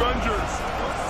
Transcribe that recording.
Avengers.